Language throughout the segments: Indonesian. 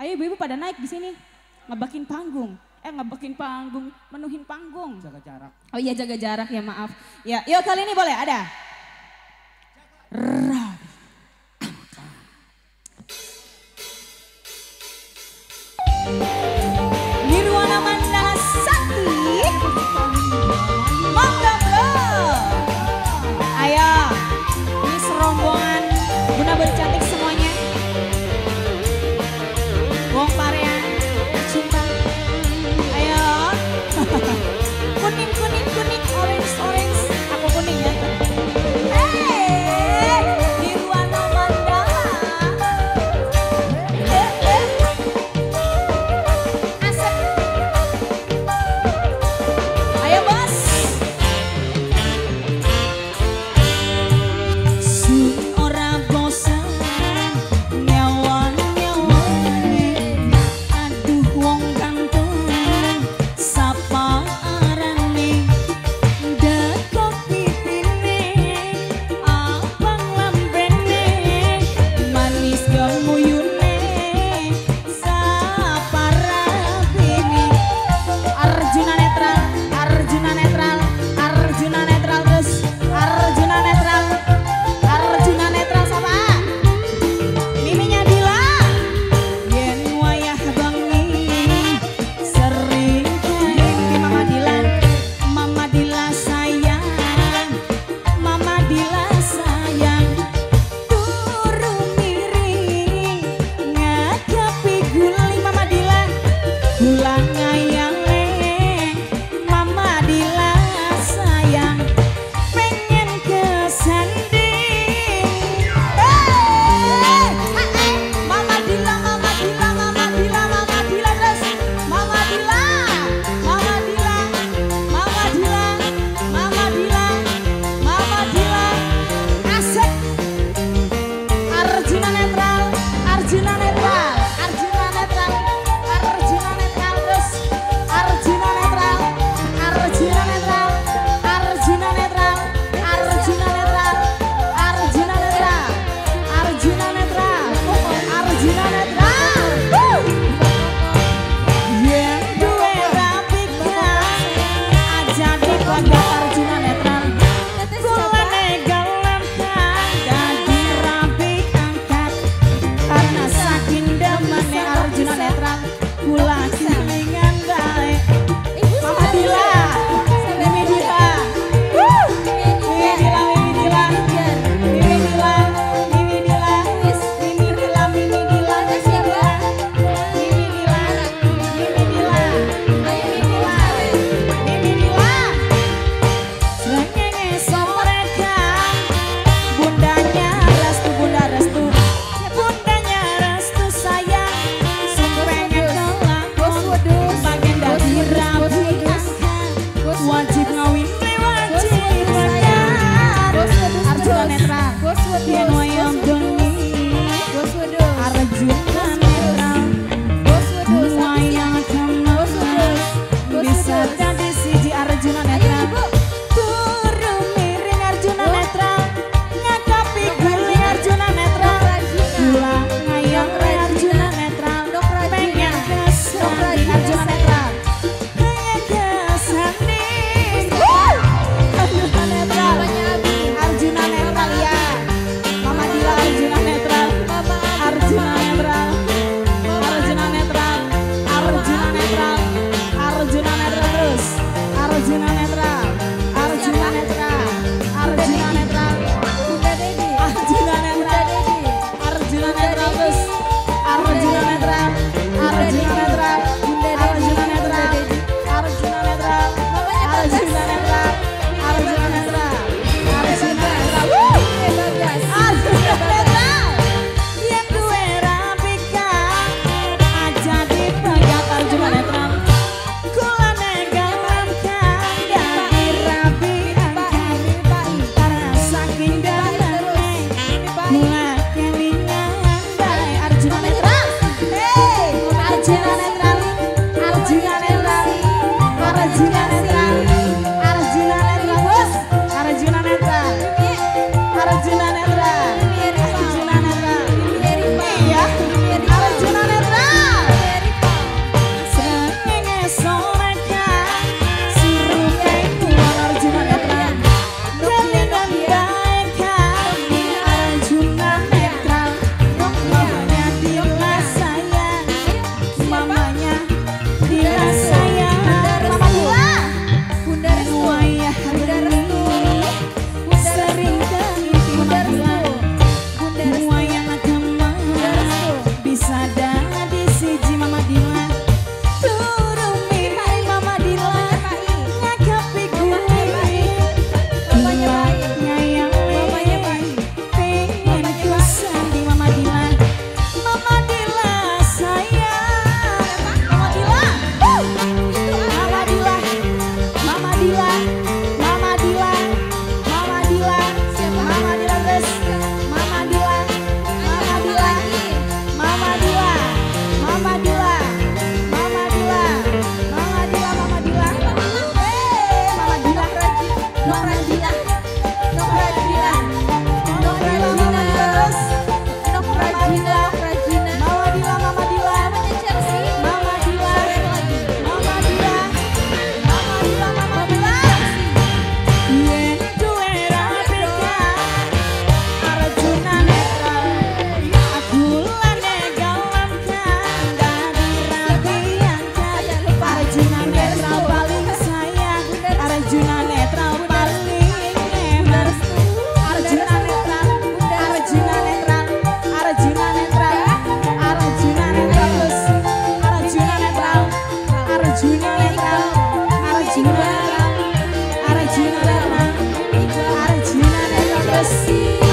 Ayo ibu-ibu pada naik di sini. Ngebakin panggung. Eh ngebakin panggung, menuhin panggung. Jaga jarak. Oh iya jaga jarak ya maaf. Ya, yuk kali ini boleh ada. Ra- Nirwana mulai see.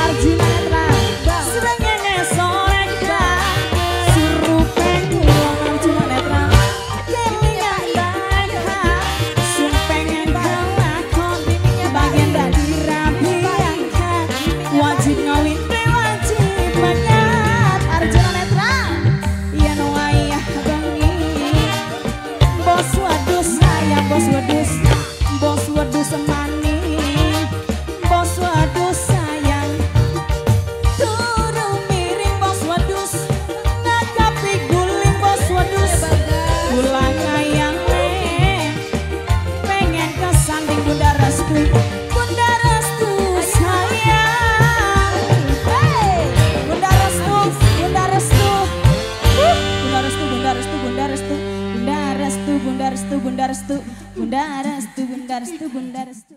to Bundarestu.